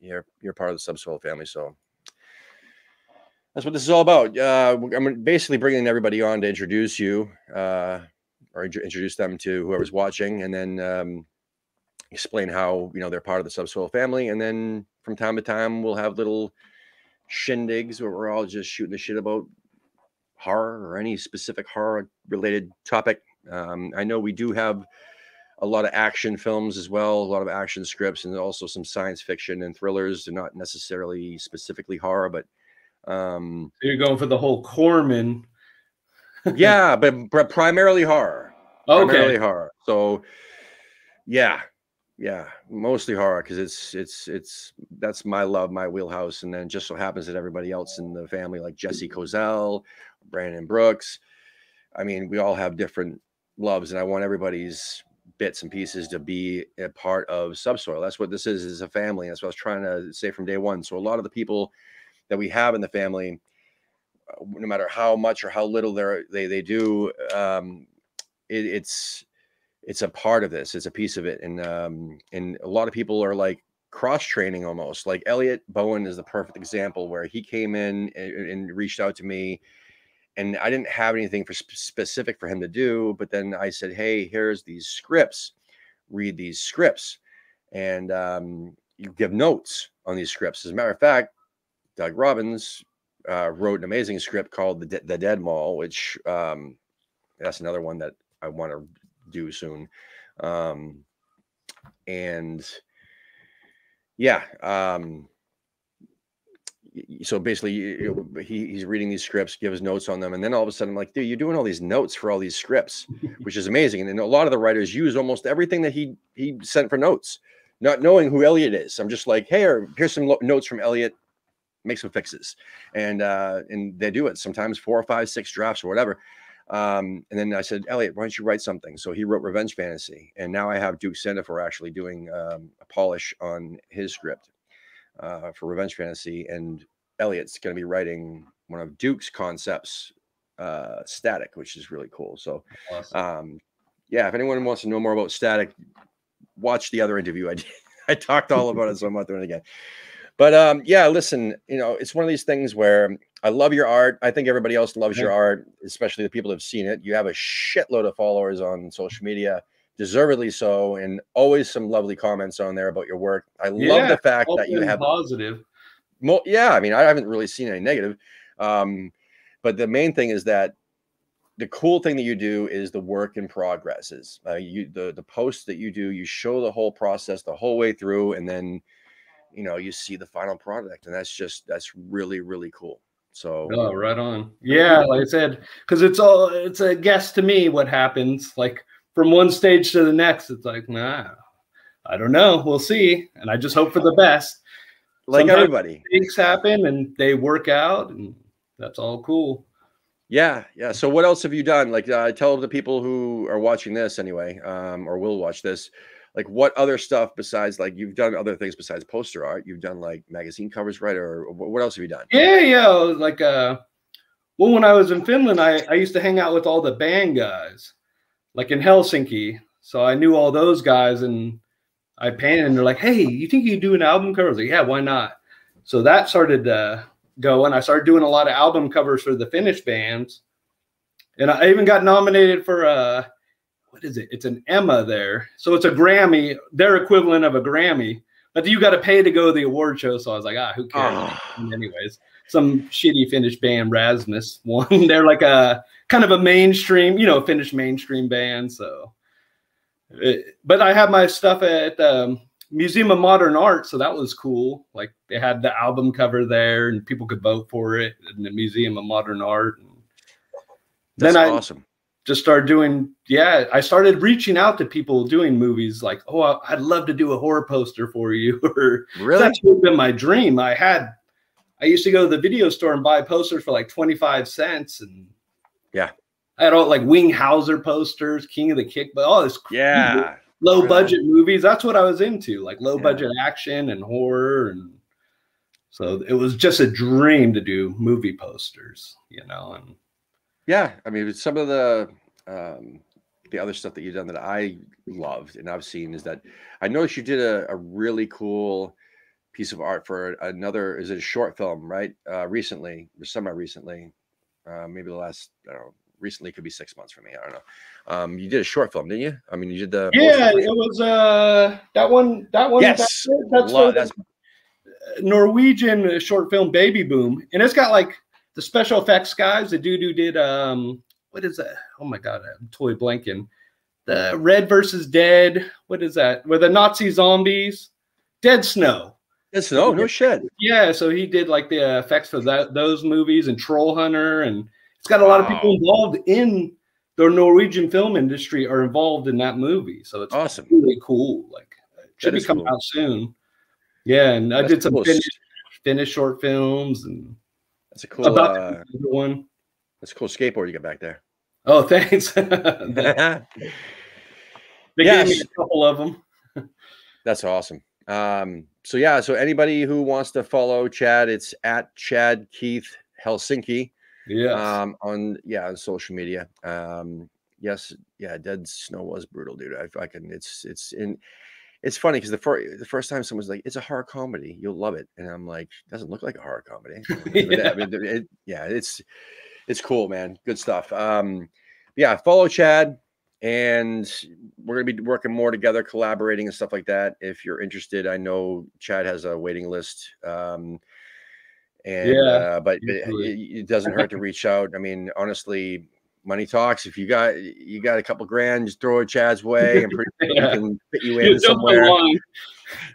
you're you're part of the subsoil family, so that's what this is all about. Uh, I'm basically bringing everybody on to introduce you, uh, or introduce them to whoever's watching, and then um, explain how you know they're part of the subsoil family. And then from time to time, we'll have little shindigs where we're all just shooting the shit about horror or any specific horror related topic. Um, I know we do have a lot of action films as well, a lot of action scripts, and also some science fiction and thrillers. They're not necessarily specifically horror, but um, so you're going for the whole Corman. yeah, but, but primarily horror. Okay. Primarily horror. So, yeah, yeah, mostly horror because it's it's it's that's my love, my wheelhouse, and then just so happens that everybody else in the family, like Jesse Kozel, Brandon Brooks, I mean, we all have different loves, and I want everybody's bits and pieces to be a part of subsoil. That's what this is, is a family. That's what I was trying to say from day one. So a lot of the people that we have in the family, uh, no matter how much or how little they they they do, um, it, it's it's a part of this. It's a piece of it, and um, and a lot of people are like cross training almost. Like Elliot Bowen is the perfect example where he came in and, and reached out to me and I didn't have anything for sp- specific for him to do. But then I said, "Hey, here's these scripts. Read these scripts, and um, you give notes on these scripts." As a matter of fact, Doug Robbins uh, wrote an amazing script called "The, De- the Dead Mall," which um, that's another one that I want to do soon. Um, and yeah, um, so basically he, he's reading these scripts gives notes on them and then all of a sudden i'm like dude you're doing all these notes for all these scripts [LAUGHS] which is amazing and, and a lot of the writers use almost everything that he he sent for notes not knowing who elliot is i'm just like hey here's some notes from elliot make some fixes and uh and they do it sometimes four or five six drafts or whatever um and then i said elliot why don't you write something so he wrote revenge fantasy and now i have duke for actually doing um, a polish on his script uh, for Revenge Fantasy, and Elliot's going to be writing one of Duke's concepts, uh, Static, which is really cool. So, awesome. um, yeah, if anyone wants to know more about Static, watch the other interview I [LAUGHS] did. I talked all about it, so I'm not doing it again. But um, yeah, listen, you know, it's one of these things where I love your art. I think everybody else loves your art, especially the people that have seen it. You have a shitload of followers on social media deservedly so, and always some lovely comments on there about your work. I yeah, love the fact that you have positive. Mo- yeah, I mean, I haven't really seen any negative. Um, but the main thing is that the cool thing that you do is the work in progress. Is uh, you the the posts that you do, you show the whole process the whole way through, and then you know you see the final product, and that's just that's really really cool. So oh, right on. Yeah, like I said, because it's all it's a guess to me what happens. Like from one stage to the next, it's like, nah, I don't know. We'll see. And I just hope for the best. Like Sometimes everybody. Things happen and they work out, and that's all cool. Yeah, yeah. So what else have you done? Like, uh, tell the people who are watching this anyway, um, or will watch this. Like, what other stuff besides like you've done other things besides poster art? You've done like magazine covers, right? Or what else have you done? Yeah, yeah. Like, uh, well, when I was in Finland, I I used to hang out with all the band guys like in Helsinki. So I knew all those guys and I painted and they're like, hey, you think you do an album cover? I was like, yeah, why not? So that started to go and I started doing a lot of album covers for the Finnish bands. And I even got nominated for a, what is it? It's an Emma there. So it's a Grammy, their equivalent of a Grammy. But you got to pay to go to the award show. So I was like, ah, who cares? Oh. Anyways, some shitty Finnish band, Rasmus, [LAUGHS] won. They're like a kind of a mainstream, you know, Finnish mainstream band. So, it, but I have my stuff at the um, Museum of Modern Art, so that was cool. Like they had the album cover there, and people could vote for it in the Museum of Modern Art. And That's then I awesome. Just started doing, yeah. I started reaching out to people doing movies, like, oh, I'd love to do a horror poster for you. [LAUGHS] or really, that's been my dream. I had, I used to go to the video store and buy posters for like twenty five cents, and yeah. I had all like Wings Hauser posters, King of the Kick, but all this yeah low budget movies. That's what I was into, like low budget action and horror, and so it was just a dream to do movie posters, you know. And yeah, I mean, some of the um, the other stuff that you've done that I loved and I've seen is that I noticed you did a, a really cool piece of art for another is it a short film right uh recently or semi recently uh, maybe the last I don't know recently could be six months for me. I don't know. Um, you did a short film, didn't you? I mean, you did the yeah. It was uh that one. That one. Yes, that's, that's, that's Norwegian short film Baby Boom, and it's got like the special effects guys. The dude who did um what is that? Oh my god, I'm totally blanking. the Red versus Dead. What is that? Where the Nazi zombies? Dead Snow. Dead Snow, no shit. Yeah, so he did like the effects for that those movies and Troll Hunter, and it's got a lot of people involved in the Norwegian film industry are involved in that movie. So it's awesome, really cool. Like it should That be coming cool. out soon. Yeah, and I did some cool. Finnish, Finnish short films and That's a cool. about Uh, one. that's a cool skateboard you got back there. Oh, thanks. [LAUGHS] they gave me a couple of them. That's awesome. Um, so yeah, so anybody who wants to follow Chad, it's at Chad Keith Helsinki Yeah. um, on yeah on social media. Um, yes, yeah, Dead Snow was brutal, dude. I, I can. It's it's in. It's funny because the first the first time someone's like, "It's a horror comedy, you'll love it," and I'm like, "Doesn't look like a horror comedy." [LAUGHS] Yeah. I mean, it- yeah, it's it's cool, man. Good stuff. Um, yeah, follow Chad, and we're gonna be working more together, collaborating and stuff like that. If you're interested, I know Chad has a waiting list. Um, and Yeah, uh, but it- it doesn't hurt to [LAUGHS] reach out. I mean, honestly, money talks. If you got you got a couple grand, just throw it Chad's [LAUGHS] way. I'm pretty Yeah. he can fit you [LAUGHS] You in the somewhere.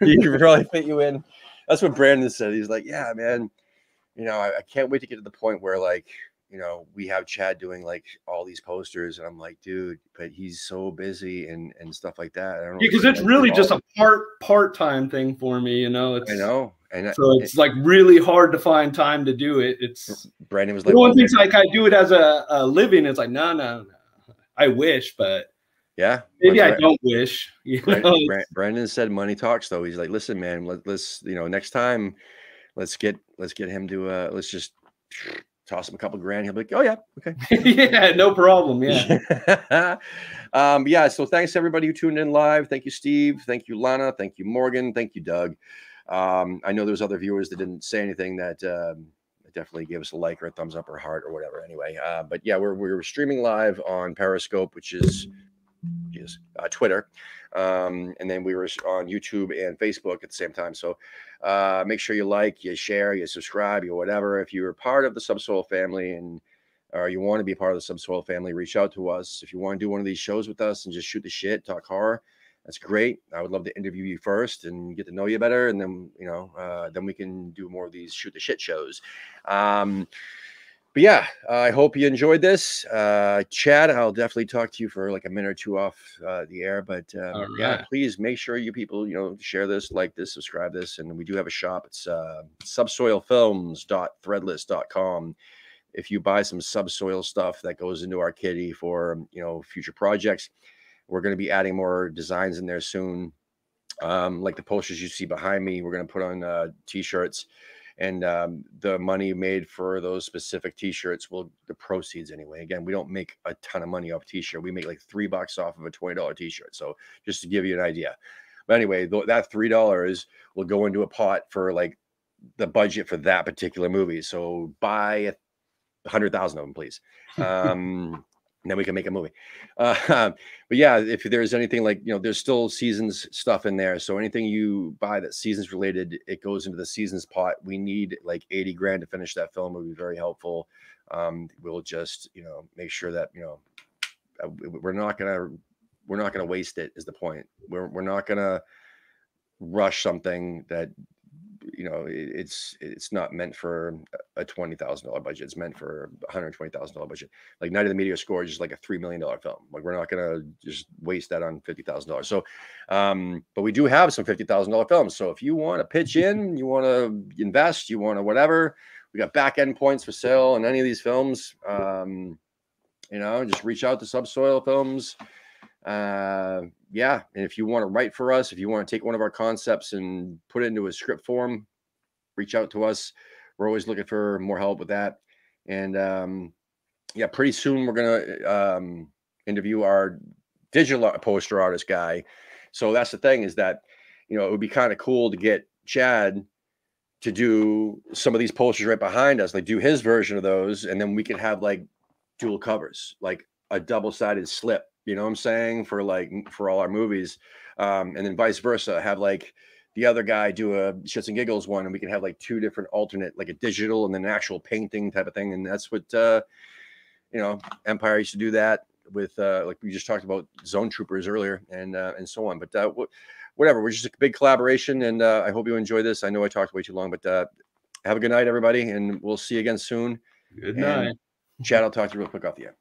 [LAUGHS] he can probably fit you in. That's what Brandon said. He's like, yeah, man. You know, I, I can't wait to get to the point where like, you know, we have Chad doing like all these posters, and I'm like, dude, but he's so busy and and stuff like that. I don't know. Yeah, because it's really just a part part time thing for me. You know, it's I know, and I- so it's like really hard to find time to do it. It's Brandon was like, well, thinks like I do it as a, a living. It's like no, no, no. I wish, but yeah, maybe I don't wish. [LAUGHS] You know, Brandon said money talks though. He's like, listen, man, let, let's you know next time, let's get let's get him to uh let's just toss him a couple grand. He'll be like, oh yeah, okay. [LAUGHS] yeah, no problem. [LAUGHS] Yeah, um, yeah. So thanks everybody who tuned in live. Thank you, Steve. Thank you, Lana. Thank you, Morgan. Thank you, Doug. Um, I know there's other viewers that didn't say anything that um, definitely gave us a like or a thumbs up or heart or whatever. Anyway, uh, but yeah, we're we're streaming live on Periscope, which is is uh, Twitter, um, and then we were on YouTube and Facebook at the same time. So uh, make sure you like, you share, you subscribe, you whatever. If you're part of the Subsoil family and or you want to be part of the Subsoil family, reach out to us. If you want to do one of these shows with us and just shoot the shit, talk horror, that's great. I would love to interview you first and get to know you better, and then you know, uh, then we can do more of these shoot the shit shows. Um, but yeah, I hope you enjoyed this. Uh, Chad, I'll definitely talk to you for like a minute or two off uh, the air. But um, All yeah, please make sure you people, you know, share this, like this, subscribe this. And we do have a shop. It's uh, subsoilfilms.threadless.com. If you buy some subsoil stuff that goes into our kitty for, you know, future projects, we're going to be adding more designs in there soon. Um, like the posters you see behind me, we're going to put on uh, t-shirts and um, the money made for those specific t-shirts will the proceeds anyway. Again we don't make a ton of money off t-shirt. We make like three bucks off of a $20 t-shirt. So just to give you an idea. But anyway th- that three dollars will go into a pot for like the budget for that particular movie. So buy a hundred thousand of them please. [LAUGHS] Um and then we can make a movie. Uh, [LAUGHS] but yeah if there's anything like you know there's still seasons stuff in there. So anything you buy that seasons related it goes into the seasons pot. We need like 80 grand to finish that film would be very helpful. Um we'll just you know make sure that you know uh, we- we're not gonna we're not gonna waste it is the point. We're, we're not gonna rush something that you know it- it's it's not meant for a twenty thousand dollar budget. It's meant for a hundred twenty thousand dollar budget. Like Night of the Meteor Scourge is like a three million dollar film. Like we're not gonna just waste that on fifty thousand dollars. So, um, but we do have some fifty thousand dollar films. So if you want to pitch in, you want to invest, you want to whatever, we got back end points for sale on any of these films. Um, you know, just reach out to Subsoil Films. Uh, yeah, and if you want to write for us, if you want to take one of our concepts and put it into a script form, reach out to us. We're always looking for more help with that. And um, yeah, pretty soon we're gonna um, interview our digital poster artist guy. So that's the thing is that you know it would be kind of cool to get Chad to do some of these posters right behind us, like do his version of those, and then we could have like dual covers, like a double-sided slip. You know what I'm saying for like for all our movies, um, and then vice versa. Have like the other guy do a shits and giggles one, and we can have like two different alternate, like a digital and then an actual painting type of thing. And that's what uh, you know, Empire used to do that. with uh, like we just talked about zone troopers earlier and uh, and so on. But uh, whatever, we're just a big collaboration, and uh, I hope you enjoy this. I know I talked way too long, but uh, have a good night, everybody, and we'll see you again soon. Good And night. Chad, I'll talk to you real quick off the air.